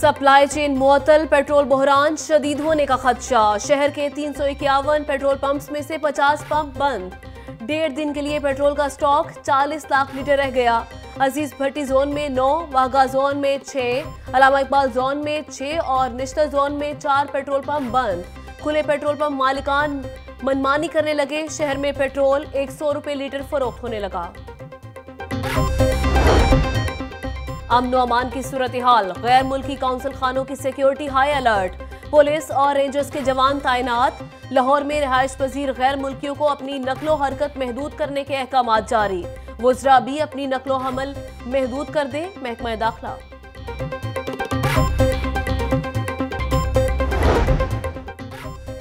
Supply chain मुअतल petrol बहरान शदीद होने का खदशा। शहर के तीन सौ इक्यावन पेट्रोल पंप्स में से 50 पंप बंद। डेढ़ दिन के लिए पेट्रोल का स्टॉक 40 लाख लीटर रह गया। अज़ीज़ भट्टी जोन में 9, वाघा जोन में 6, अलामा इकबाल जोन में 6 और निश्तर जोन में चार पेट्रोल पंप बंद। खुले पेट्रोल पंप मालिकान मनमानी करने लगे। शहर में पेट्रोल एक सौ रुपए लीटर फरोख्त होने लगा। अमन अमान की सूरत हाल, गैर मुल्की काउंसिल खानों की सिक्योरिटी हाई अलर्ट पुलिस और रेंजर्स के जवान तैनात। लाहौर में रिहायश पजीर गैर मुल्कियों को अपनी नकलो हरकत महदूद करने के अहकाम जारी। वज्रा भी अपनी नकलो हमल महदूद कर दे, महकमा दाखिला।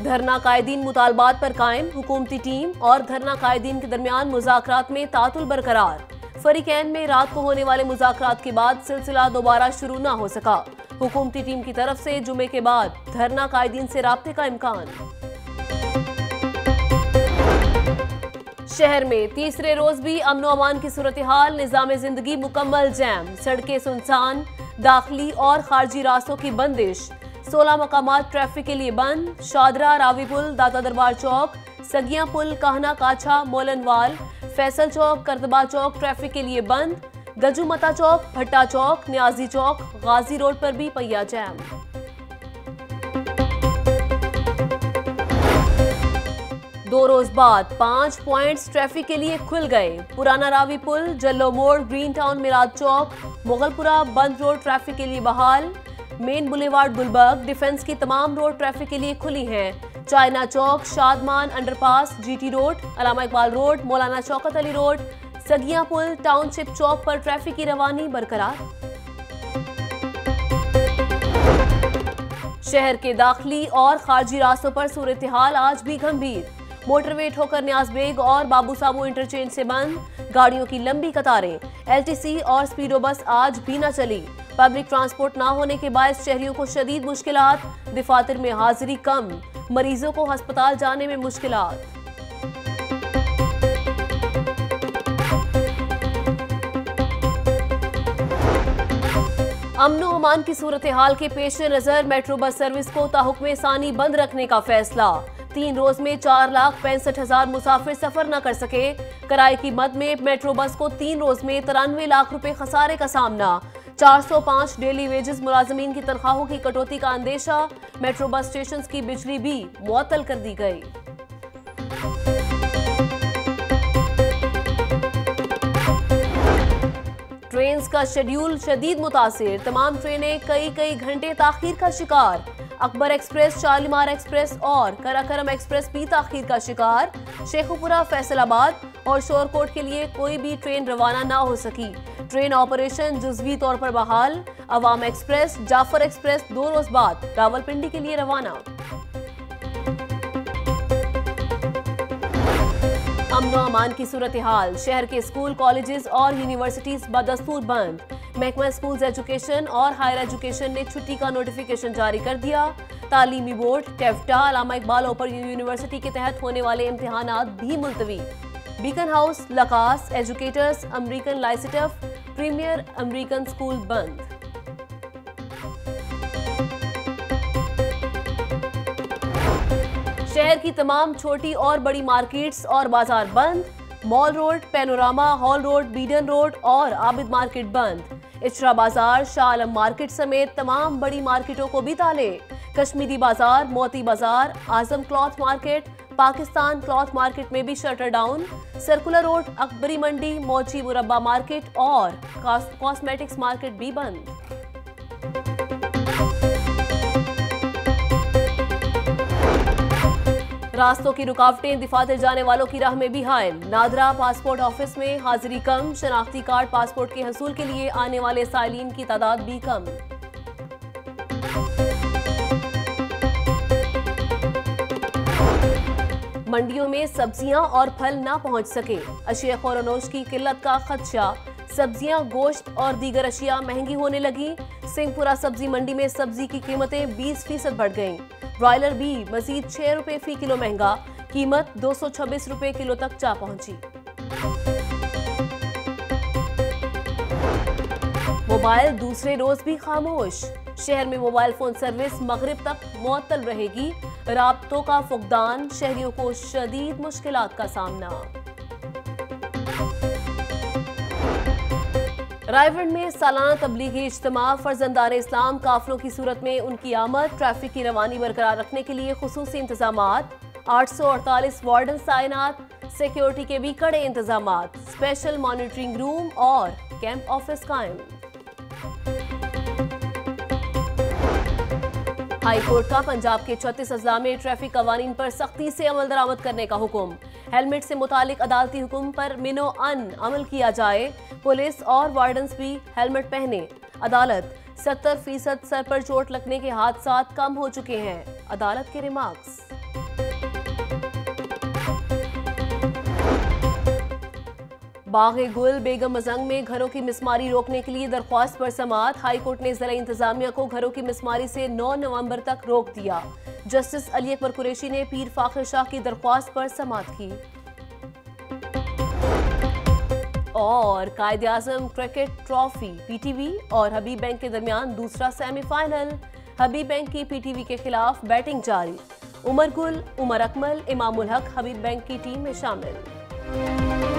धरना कायदीन मुतालबात पर कायम, हुकूमती टीम और धरना कायदीन के दरमियान मुजाकरात में तातुल बरकरार। फरीकैन में रात को होने वाले मुजाकरात के बाद सिलसिला दोबारा शुरू न हो सका। हुकूमती टीम की तरफ़ से जुमे के बाद धरना कायदीन से रबते का इम्कान। शहर में तीसरे रोज भी अमन अमान की सूरत हाल, निज़ाम ज़िंदगी मुकम्मल जैम। सड़कें सुनसान, दाखिली और खारजी रास्तों की बंदिश। सोलह मकाम ट्रैफ़िक के लिए बंद। शादरा रावी पुल दाता दरबार चौक सगिया पुल कहना काछा, मोलनवाल फैसल चौक करतबा चौक, ट्रैफ़िक के लिए बंद। गजू मता चौक, भट्टा चौक, न्याजी चौक, गाजी रोड पर भी पहिया जैम। दो रोज बाद पाँच पॉइंट्स ट्रैफ़िक के लिए खुल गए। पुराना रावी पुल, जल्लो मोड़, ग्रीन टाउन, मिराज चौक, मुगलपुरा बंद रोड ट्रैफ़िक के लिए बहाल। मेन बुलेवार्ड, गुलबर्ग, डिफेंस की तमाम रोड ट्रैफ़िक के लिए खुली हैं। China Chowk Shadman underpass GT road Allama Iqbal road Maulana Shaukat Ali road सगिया पुल टाउनशिप चौक पर ट्रैफ़िक की रवानी बरकरार। शहर के दाखिली और खारजी रास्तों पर सूरत हाल आज भी गंभीर। मोटरवे ठोकर न्याज बेग और बाबू सामू इंटरचेंज से बंद। गाड़ियों की लंबी कतारें। एलटीसी और स्पीडो बस आज भी न चली। पब्लिक ट्रांसपोर्ट ना होने के बायस शहरियों को शदीद मुश्किल दिफातर में हाजिरी कम। मरीजों को अस्पताल जाने में मुश्किल अमनो अमान की सूरत हाल के पेश नज़र मेट्रो बस सर्विस को ताहुक्म सानी बंद रखने का फैसला। तीन रोज में चार लाख पैंसठ हज़ार मुसाफिर सफ़र न कर सके। किराए की मद में मेट्रो बस को तीन रोज में तिरानवे लाख रुपए खसारे का सामना। 405 डेली वेजेस मुलाजमीन की तनख्वाहों की कटौती का अंदेशा। मेट्रो बस स्टेशन की बिजली भी मुअतल कर दी गई। ट्रेन का शेड्यूल शदीद मुतासर। तमाम ट्रेनें कई कई घंटे ताखिर का शिकार। अकबर एक्सप्रेस, शालीमार एक्सप्रेस और कराकरम एक्सप्रेस भी ताखिर का शिकार। शेखुपुरा, फैसलाबाद और शोरकोट के लिए कोई भी ट्रेन रवाना ना हो सकी। ट्रेन ऑपरेशन जुजवी तौर पर बहाल। अवाम एक्सप्रेस, जाफ़र एक्सप्रेस दो रोज बाद रावलपिंडी के लिए रवाना। अमनो अमान की सूरत हाल। शहर के स्कूल, कॉलेजेस और यूनिवर्सिटीज बदस्तूर बंद। महकमा स्कूल्स एजुकेशन और हायर एजुकेशन ने छुट्टी का नोटिफिकेशन जारी कर दिया। तालीमी बोर्ड, टेफ्टा अलामा इकबाल ओपर यूनिवर्सिटी के तहत होने वाले इम्तहान भी मुलतवी। बीकन हाउस, लकास, एजुकेटर्स, अमरीकन लाइसिटफ, प्रीमियर अमरीकन स्कूल बंद। शहर की तमाम छोटी और बड़ी मार्केट्स और बाज़ार बंद। Mall Road, Panorama, Hall Road, Beadon Road और आबिद मार्केट बंद। इचरा बाज़ार शाह मार्केट समेत तमाम बड़ी मार्केटों को भी ताले। Kashmiri Bazaar, Moti Bazaar, Azam cloth market, Pakistan cloth market में भी shutter down, circular road, Akbari Mandi, Mochi मुरब्बा मार्केट और कॉस्मेटिक्स मार्केट भी बंद। रास्तों की रुकावटें, दिफाते जाने वालों की राह में भी हायल। नादरा पासपोर्ट ऑफ़िस में हाजिरी कम, शनाख्ती कार्ड पासपोर्ट के हसूल के लिए आने वाले सालीन की तादाद भी कम। मंडियों में सब्ज़ियाँ और फल ना पहुँच सके। अशिया खोरनोश की किल्लत का खदशा। सब्ज़ियाँ, गोश्त और दीगर अशिया महँगी होने लगी। सिंहपुरा सब्ज़ी मंडी में सब्ज़ी की कीमतें 20 फ़ीसद बढ़ गईं। ब्रॉयलर भी मजीद छह रुपए फ़ी किलो महँगा, कीमत दो सौ छब्बीस रुपए किलो तक जा पहुँची। मोबाइल दूसरे रोज भी खामोश। शहर में मोबाइल फ़ोन सर्विस मगरिब तक मुअत्तल रहेगी। राबतों का फुकदान, शहरियों को शदीद मुश्किल का सामना। रायगढ़ में सालाना तबलीगी इज्तम फर्जंदार इस्लाम, काफलों की सूरत में उनकी आमद, ट्रैफ़िक की रवानी बरकरार रखने के लिए खसूस इंतज़ाम आठ सौ अड़तालीस वार्डन तैनात सिक्योरिटी के भी कड़े इंतज़ाम स्पेशल मॉनिटरिंग रूम और कैंप ऑफ़िस कायम। हाईकोर्ट का पंजाब के छत्तीस अजला में ट्रैफ़िक कवानीन पर सख्ती से अमल दरामद करने का हुक्म। हेलमेट से मुतालिक अदालती हुक्म पर मिनो अन अमल किया जाए। पुलिस और वार्डन्स भी हेलमेट पहने। अदालत सत्तर फ़ीसद सर पर चोट लगने के हादसा कम हो चुके हैं। अदालत के रिमार्क्स। बाग गुल बेगम मजंग में घरों की मिसमारी रोकने के लिए दरख्वास्त पर समात। हाईकोर्ट ने जिला इंतजामिया को घरों की मिसमारी से 9 नवंबर तक रोक दिया। जस्टिस अली अकबर कुरेशी ने पीर फाखिर शाह की दरख्वास्त पर समात की। और Quaid Azam cricket trophy, PTV और हबीब बैंक के दरमियान दूसरा सेमीफाइनल। हबीब बैंक की पीटीवी के खिलाफ बैटिंग जारी। उमर गुल, उमर अकमल, इमामुल हक हबीब बैंक की टीम में शामिल।